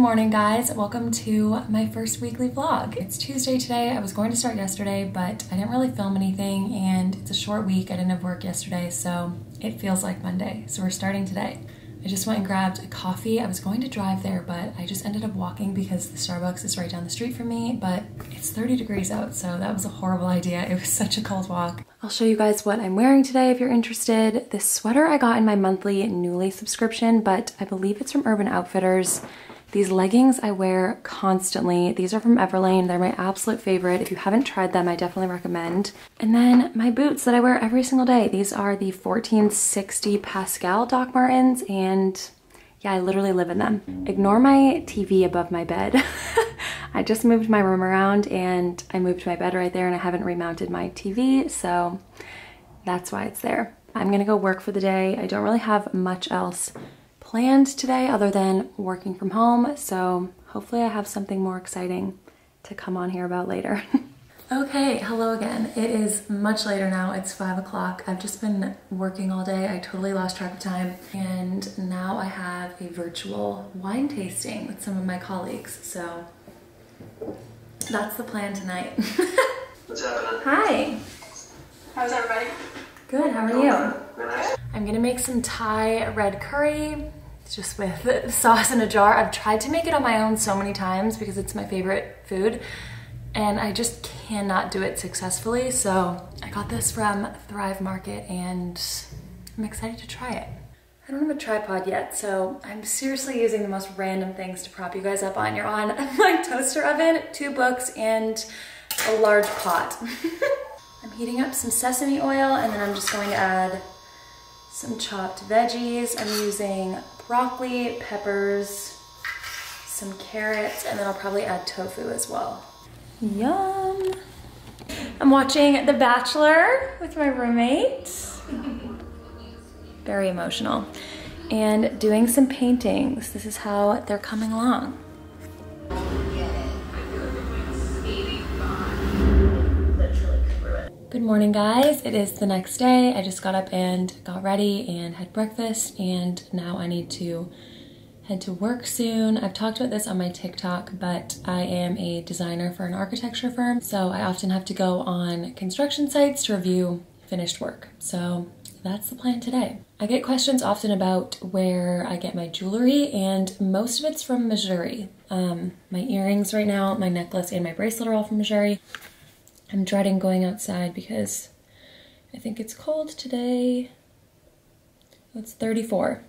morning guys, welcome to my first weekly vlog. It's Tuesday today, I was going to start yesterday but I didn't really film anything and it's a short week, I didn't have work yesterday so it feels like Monday, so we're starting today. I just went and grabbed a coffee. I was going to drive there, but I just ended up walking because the Starbucks is right down the street from me, but it's 30 degrees out, so that was a horrible idea. It was such a cold walk. I'll show you guys what I'm wearing today if you're interested. This sweater I got in my monthly Nuuly subscription, but I believe it's from Urban Outfitters. These leggings I wear constantly. These are from Everlane. They're my absolute favorite. If you haven't tried them, I definitely recommend. And then my boots that I wear every single day. These are the 1460 Pascal Doc Martens and yeah, I literally live in them. Ignore my TV above my bed. I just moved my room around and I moved my bed right there and I haven't remounted my TV, so that's why it's there. I'm gonna go work for the day. I don't really have much else planned today other than working from home. So hopefully I have something more exciting to come on here about later. okay, hello again. It is much later now. It's five o'clock. I've just been working all day. I totally lost track of time. And now I have a virtual wine tasting with some of my colleagues. So that's the plan tonight. What's happening? Hi. How's everybody? Good, how are you? I'm gonna make some Thai red curry just with sauce in a jar. I've tried to make it on my own so many times because it's my favorite food and I just cannot do it successfully. So I got this from Thrive Market and I'm excited to try it. I don't have a tripod yet, so I'm seriously using the most random things to prop you guys up on. You're on my toaster oven, two books, and a large pot. I'm heating up some sesame oil and then I'm just going to add some chopped veggies. I'm using broccoli, peppers, some carrots, and then I'll probably add tofu as well. Yum. I'm watching The Bachelor with my roommate. Very emotional. And doing some paintings. This is how they're coming along. Good morning guys, it is the next day. I just got up and got ready and had breakfast and now I need to head to work soon. I've talked about this on my TikTok, but I am a designer for an architecture firm, so I often have to go on construction sites to review finished work. So that's the plan today. I get questions often about where I get my jewelry and most of it's from Mejuri. Um, my earrings right now, my necklace and my bracelet are all from Mejuri. I'm dreading going outside because I think it's cold today. It's 34.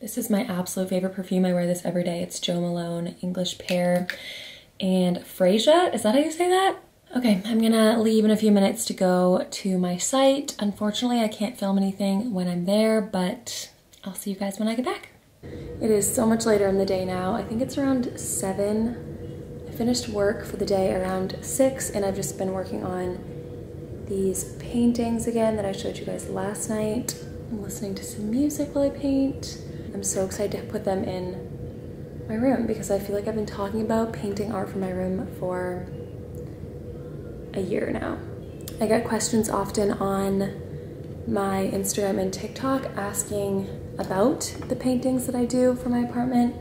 This is my absolute favorite perfume. I wear this every day. It's Jo Malone English Pear and Freesia. Is that how you say that? Okay, I'm gonna leave in a few minutes to go to my site. Unfortunately, I can't film anything when I'm there, but I'll see you guys when I get back. It is so much later in the day now. I think it's around seven finished work for the day around 6 and I've just been working on these paintings again that I showed you guys last night. I'm listening to some music while I paint. I'm so excited to put them in my room because I feel like I've been talking about painting art for my room for a year now. I get questions often on my Instagram and TikTok asking about the paintings that I do for my apartment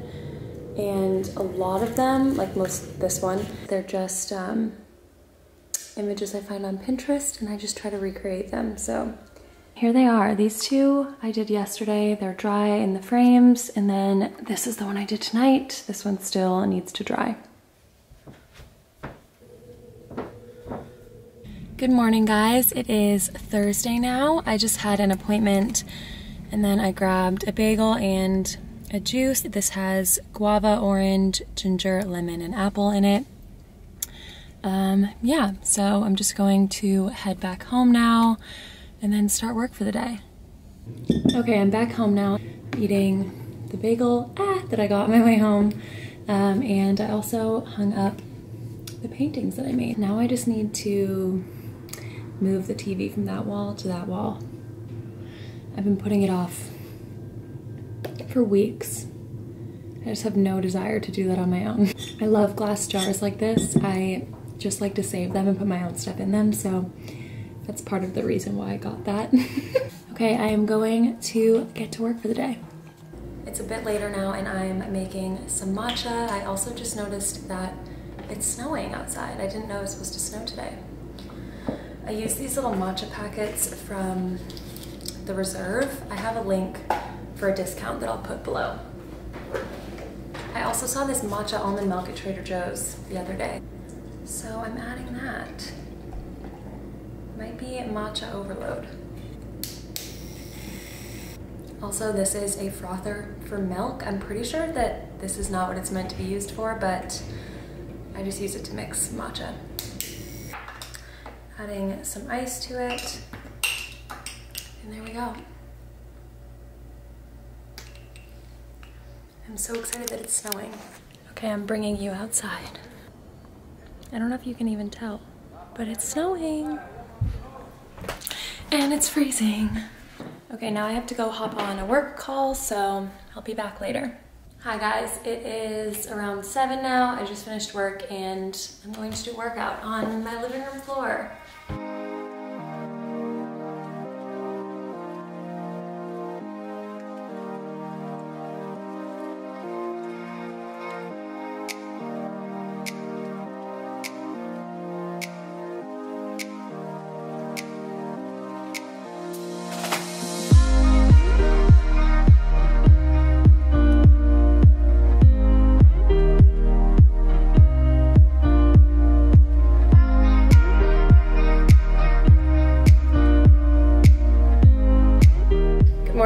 and a lot of them, like most this one, they're just um, images I find on Pinterest and I just try to recreate them. So here they are. These two I did yesterday. They're dry in the frames. And then this is the one I did tonight. This one still needs to dry. Good morning, guys. It is Thursday now. I just had an appointment and then I grabbed a bagel and a juice. This has guava, orange, ginger, lemon, and apple in it. Um, yeah, so I'm just going to head back home now and then start work for the day. Okay, I'm back home now eating the bagel ah, that I got on my way home. Um, and I also hung up the paintings that I made. Now I just need to move the TV from that wall to that wall. I've been putting it off for weeks. I just have no desire to do that on my own. I love glass jars like this. I just like to save them and put my own stuff in them, so that's part of the reason why I got that. okay, I am going to get to work for the day. It's a bit later now and I'm making some matcha. I also just noticed that it's snowing outside. I didn't know it was supposed to snow today. I use these little matcha packets from the Reserve. I have a link for a discount that I'll put below. I also saw this matcha almond milk at Trader Joe's the other day. So I'm adding that. Might be matcha overload. Also, this is a frother for milk. I'm pretty sure that this is not what it's meant to be used for, but I just use it to mix matcha. Adding some ice to it. And there we go. I'm so excited that it's snowing. Okay, I'm bringing you outside. I don't know if you can even tell, but it's snowing. And it's freezing. Okay, now I have to go hop on a work call, so I'll be back later. Hi guys, it is around seven now. I just finished work and I'm going to do a workout on my living room floor.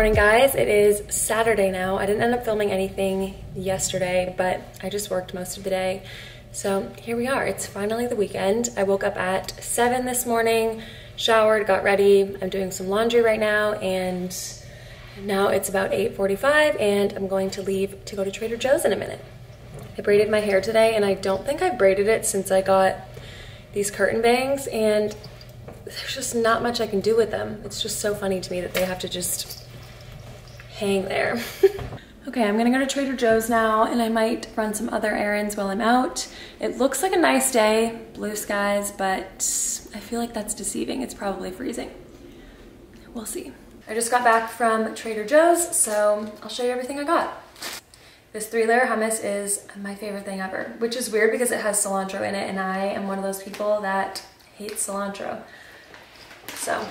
Morning guys. It is saturday now. I didn't end up filming anything yesterday but i just worked most of the day. So here we are. It's finally the weekend. I woke up at 7 this morning showered got ready. I'm doing some laundry right now and now it's about 8:45 and i'm going to leave to go to trader joe's in a minute. I braided my hair today and i don't think i've braided it since i got these curtain bangs and there's just not much I can do with them. It's just so funny to me that they have to just hang there. okay, I'm gonna go to Trader Joe's now and I might run some other errands while I'm out. It looks like a nice day, blue skies, but I feel like that's deceiving. It's probably freezing. We'll see. I just got back from Trader Joe's, so I'll show you everything I got. This three layer hummus is my favorite thing ever, which is weird because it has cilantro in it and I am one of those people that hates cilantro. So,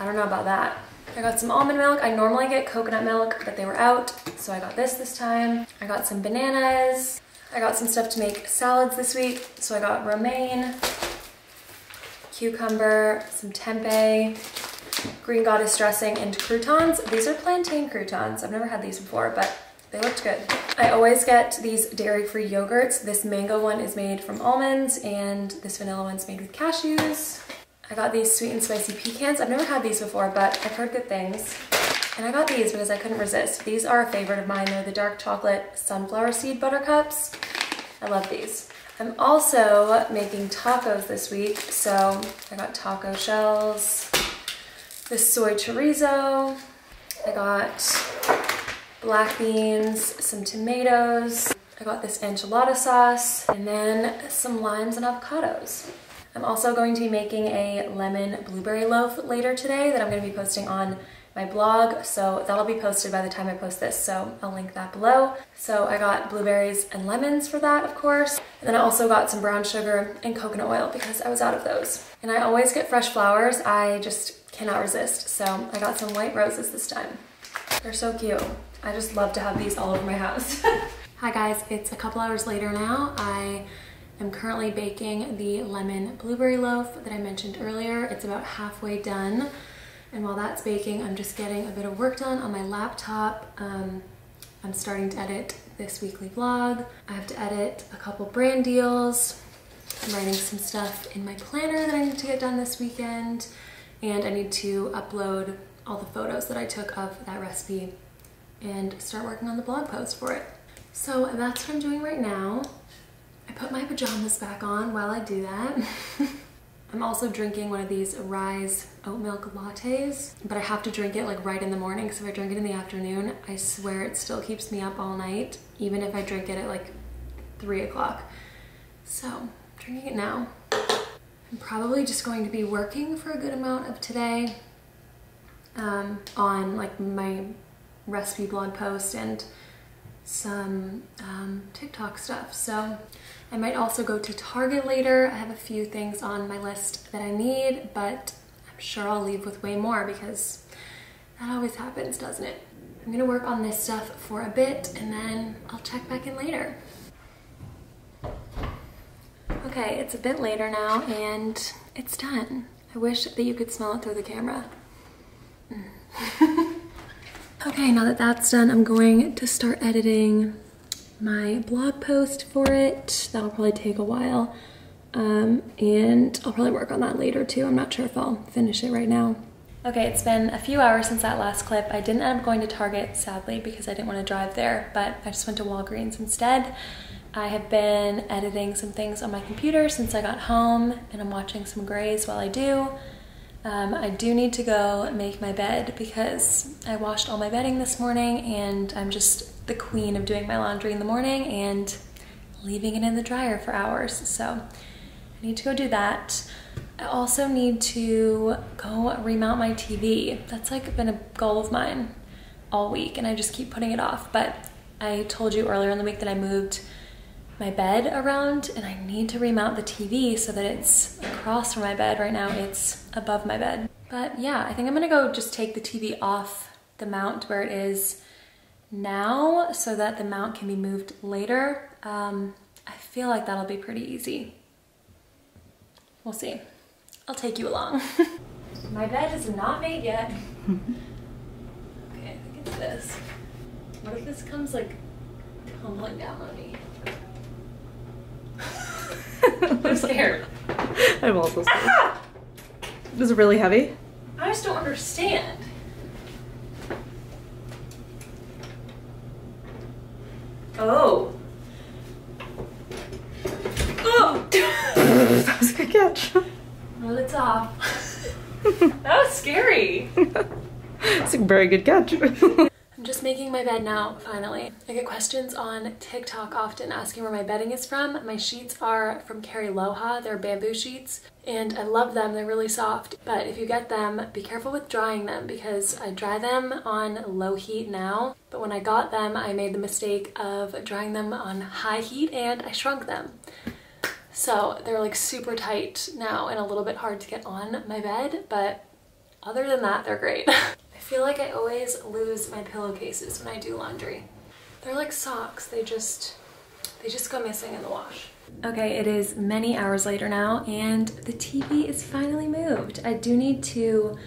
I don't know about that. I got some almond milk. I normally get coconut milk, but they were out, so I got this this time. I got some bananas. I got some stuff to make salads this week. So I got romaine, cucumber, some tempeh, green goddess dressing, and croutons. These are plantain croutons. I've never had these before, but they looked good. I always get these dairy-free yogurts. This mango one is made from almonds, and this vanilla one's made with cashews. I got these sweet and spicy pecans. I've never had these before, but I've heard good things. And I got these because I couldn't resist. These are a favorite of mine. They're the dark chocolate sunflower seed buttercups. I love these. I'm also making tacos this week. So I got taco shells, this soy chorizo. I got black beans, some tomatoes. I got this enchilada sauce, and then some limes and avocados. I'm also going to be making a lemon blueberry loaf later today that I'm going to be posting on my blog, so that'll be posted by the time I post this, so I'll link that below. So I got blueberries and lemons for that, of course. And then I also got some brown sugar and coconut oil because I was out of those. And I always get fresh flowers. I just cannot resist. So I got some white roses this time. They're so cute. I just love to have these all over my house. Hi guys, it's a couple hours later now. I I'm currently baking the lemon blueberry loaf that I mentioned earlier. It's about halfway done. And while that's baking, I'm just getting a bit of work done on my laptop. Um, I'm starting to edit this weekly vlog. I have to edit a couple brand deals. I'm writing some stuff in my planner that I need to get done this weekend. And I need to upload all the photos that I took of that recipe and start working on the blog post for it. So that's what I'm doing right now. I put my pajamas back on while I do that. I'm also drinking one of these Rise oat milk lattes, but I have to drink it like right in the morning because if I drink it in the afternoon, I swear it still keeps me up all night, even if I drink it at like three o'clock. So I'm drinking it now. I'm probably just going to be working for a good amount of today um, on like my recipe blog post and some um, TikTok stuff. So I might also go to Target later. I have a few things on my list that I need, but I'm sure I'll leave with way more because that always happens, doesn't it? I'm gonna work on this stuff for a bit and then I'll check back in later. Okay, it's a bit later now and it's done. I wish that you could smell it through the camera. Mm. okay, now that that's done, I'm going to start editing my blog post for it. That'll probably take a while. Um, and I'll probably work on that later too. I'm not sure if I'll finish it right now. Okay, it's been a few hours since that last clip. I didn't end up going to Target, sadly, because I didn't want to drive there, but I just went to Walgreens instead. I have been editing some things on my computer since I got home, and I'm watching some Greys while I do. Um, I do need to go make my bed because I washed all my bedding this morning and I'm just the queen of doing my laundry in the morning and leaving it in the dryer for hours. So I need to go do that. I also need to go remount my TV. That's like been a goal of mine all week and I just keep putting it off. But I told you earlier in the week that I moved my bed around and I need to remount the TV so that it's across from my bed. Right now it's above my bed. But yeah, I think I'm gonna go just take the TV off the mount where it is now so that the mount can be moved later. Um, I feel like that'll be pretty easy. We'll see. I'll take you along. My bed is not made yet. okay, I think it's this. What if this comes like tumbling down on me? I'm scared. I'm also scared. Ah! Is it really heavy? I just don't understand. Oh. Oh! that was a good catch. Well, it's off. that was scary. it's a very good catch. I'm just making my bed now, finally. I get questions on TikTok often asking where my bedding is from. My sheets are from Cariloha. They're bamboo sheets and I love them. They're really soft. But if you get them, be careful with drying them because I dry them on low heat now. But when I got them, I made the mistake of drying them on high heat and I shrunk them. So they're like super tight now and a little bit hard to get on my bed, but other than that, they're great. Feel like I always lose my pillowcases when I do laundry. They're like socks, they just, they just go missing in the wash. Okay, it is many hours later now and the TV is finally moved. I do need to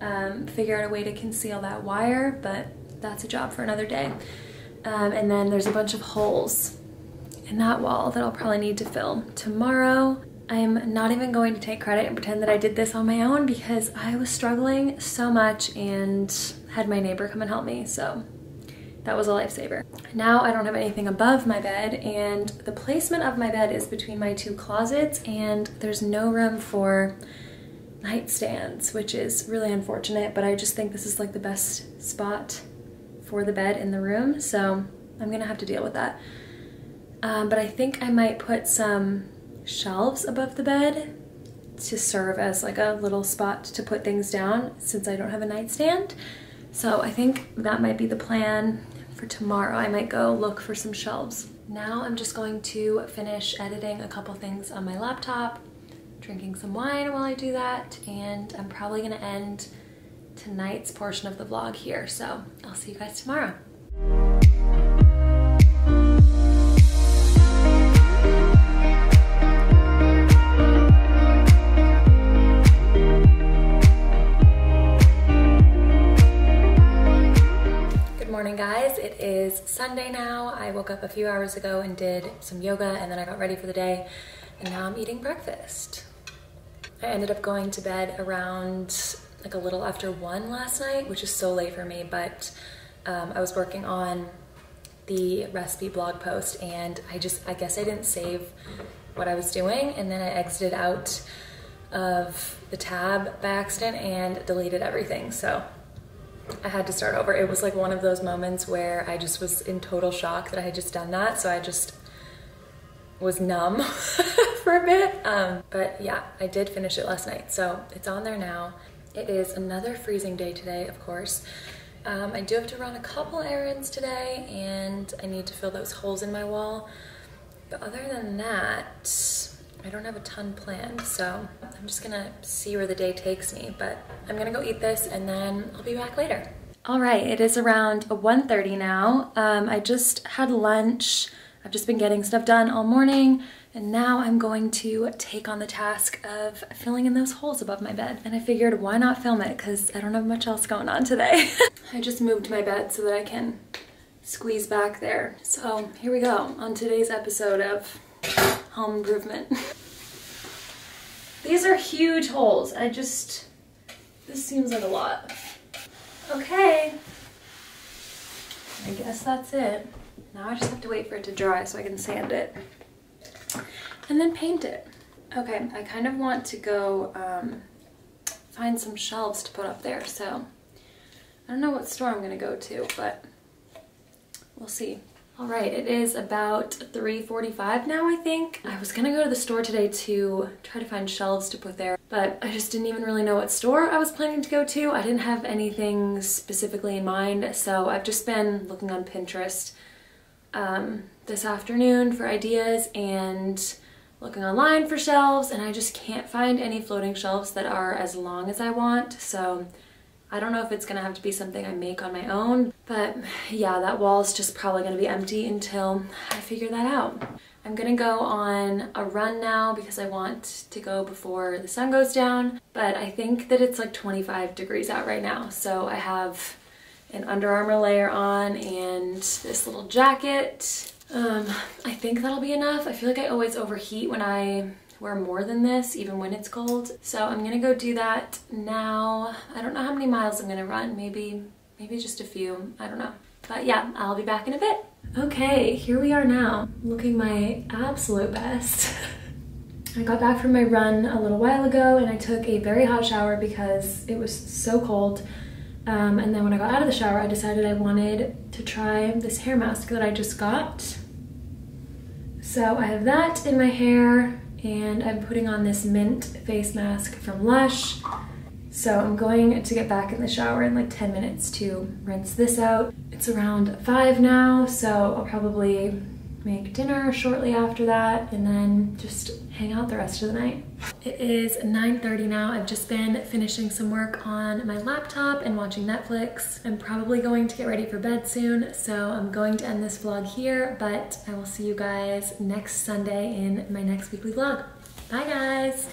um, figure out a way to conceal that wire, but that's a job for another day. Um, and then there's a bunch of holes in that wall that I'll probably need to fill tomorrow. I'm not even going to take credit and pretend that I did this on my own because I was struggling so much and had my neighbor come and help me, so that was a lifesaver. Now I don't have anything above my bed and the placement of my bed is between my two closets and there's no room for nightstands, which is really unfortunate, but I just think this is like the best spot for the bed in the room, so I'm gonna have to deal with that. Um, but I think I might put some shelves above the bed to serve as like a little spot to put things down since I don't have a nightstand. So I think that might be the plan for tomorrow. I might go look for some shelves. Now I'm just going to finish editing a couple things on my laptop, drinking some wine while I do that, and I'm probably gonna end tonight's portion of the vlog here. So I'll see you guys tomorrow. Is Sunday now. I woke up a few hours ago and did some yoga and then I got ready for the day and now I'm eating breakfast. I ended up going to bed around like a little after one last night, which is so late for me, but um, I was working on the recipe blog post and I just, I guess I didn't save what I was doing and then I exited out of the tab by accident and deleted everything. So I had to start over. It was like one of those moments where I just was in total shock that I had just done that. So I just was numb for a bit. Um, but yeah, I did finish it last night. So it's on there now. It is another freezing day today, of course. Um, I do have to run a couple errands today and I need to fill those holes in my wall. But other than that, I don't have a ton planned, so I'm just gonna see where the day takes me. But I'm gonna go eat this and then I'll be back later. All right, it is around 1.30 now. Um, I just had lunch. I've just been getting stuff done all morning. And now I'm going to take on the task of filling in those holes above my bed. And I figured why not film it because I don't have much else going on today. I just moved my bed so that I can squeeze back there. So here we go on today's episode of home improvement. These are huge holes. I just, this seems like a lot. Okay, I guess that's it. Now I just have to wait for it to dry so I can sand it and then paint it. Okay, I kind of want to go um, find some shelves to put up there, so I don't know what store I'm gonna go to, but we'll see. All right, it is about 3.45 now, I think. I was gonna go to the store today to try to find shelves to put there, but I just didn't even really know what store I was planning to go to. I didn't have anything specifically in mind, so I've just been looking on Pinterest um, this afternoon for ideas and looking online for shelves and I just can't find any floating shelves that are as long as I want. So I don't know if it's gonna have to be something I make on my own, but yeah, that wall is just probably gonna be empty until I figure that out. I'm gonna go on a run now because I want to go before the sun goes down, but I think that it's like 25 degrees out right now. So I have an Under Armour layer on and this little jacket um, I think that'll be enough. I feel like I always overheat when I wear more than this, even when it's cold. So I'm gonna go do that now. I don't know how many miles I'm gonna run. Maybe, maybe just a few. I don't know. But yeah, I'll be back in a bit. Okay, here we are now, looking my absolute best. I got back from my run a little while ago and I took a very hot shower because it was so cold. Um, and then when I got out of the shower, I decided I wanted to try this hair mask that I just got. So I have that in my hair and I'm putting on this mint face mask from Lush. So I'm going to get back in the shower in like 10 minutes to rinse this out. It's around five now, so I'll probably make dinner shortly after that and then just hang out the rest of the night. It is 9.30 now. I've just been finishing some work on my laptop and watching Netflix. I'm probably going to get ready for bed soon, so I'm going to end this vlog here, but I will see you guys next Sunday in my next weekly vlog. Bye guys!